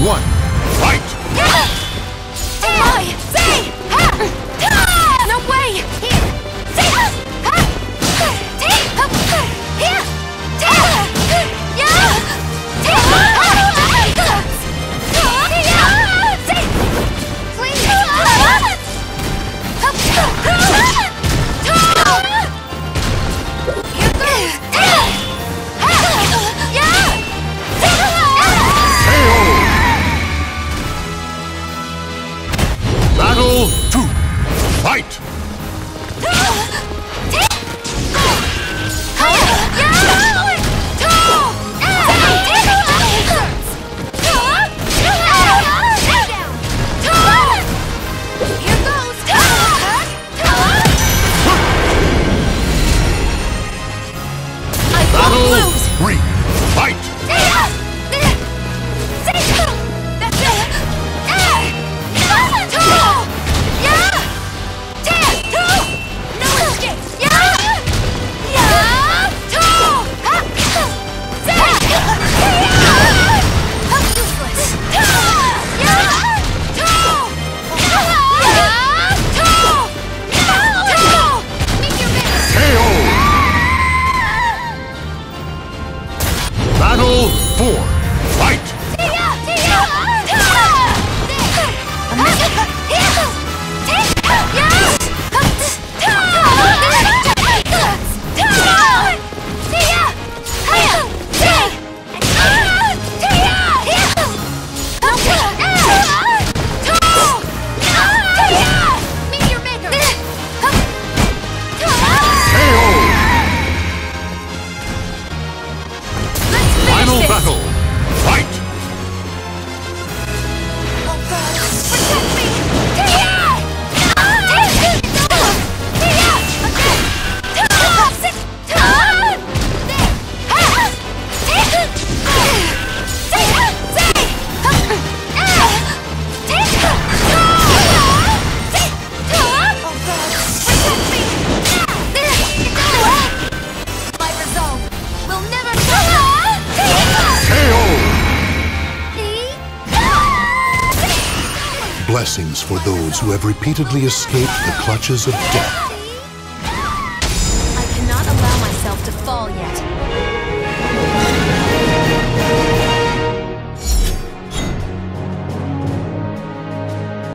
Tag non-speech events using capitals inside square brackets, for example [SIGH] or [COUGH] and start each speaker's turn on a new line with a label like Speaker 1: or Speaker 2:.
Speaker 1: one, Battle [LAUGHS] four, fight! blessings for those who have repeatedly escaped the clutches of death. I cannot allow myself to fall yet.